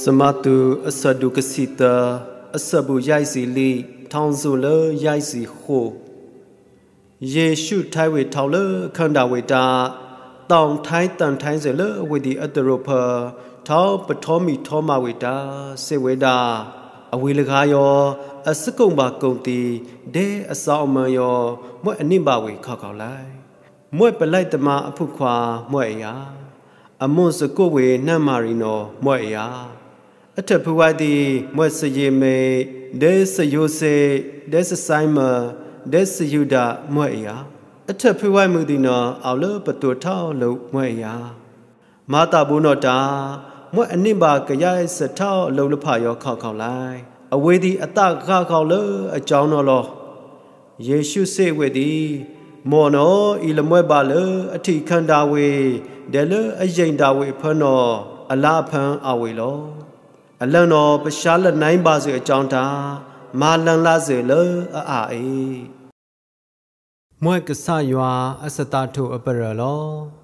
စမတုအစဒုကစီတာအစဘူရိုက်စီလီထောင်စုလရိုက်စီခိုယေရှုထိုင်ဝေထောင်လခန္ဓာဝေတာတောင်ထိုင်းတန်ထိုင်းစလဝေဒီအတရဖထောပထောမီထောမဝေတာစေဝေတာအဝေလကားယောအစကုံပါကုံတီဒဲအစောင်းမယောမွဲ့အနိမဝေခောက်ခောက်လိုက် မွဲ့ပလိုက်တမအဖုခွာမွဲ့အရာအမွန်စကုဝေနှမ်းမာရီနောမွဲ့အရာအထဖူဝါဒီမွဲ့စယေမေဒဲစယိုစေဒဲစဆိုင်မဒဲစယူဒမွဲ့အရာအထဖူဝိုင်မှုဒီနောအော်လပတူထောက်လို့မွဲ့အရာမာတာဘူးနောတာမွဲ့အနစ်ပါကြရိုက်စထောက်အလုံးလဖရောခောက်ခောက်လိုက်အဝေးဒီအတခါခောက်လအကြောင်းတော်လောယေရှုစေဝေဒီ မောနောဤလမွဲ့ပါလအထိခန္ဓာဝေဒဲလအရင်တာဝေဖနောအလားဖန်အဝေလောအလန်တော်ပရှားလက်နိုင်ပါစေအကြောင်းတာမာလန်လာစေလအာအေမွဲ့ကဆရွာအစတာထုအပရလော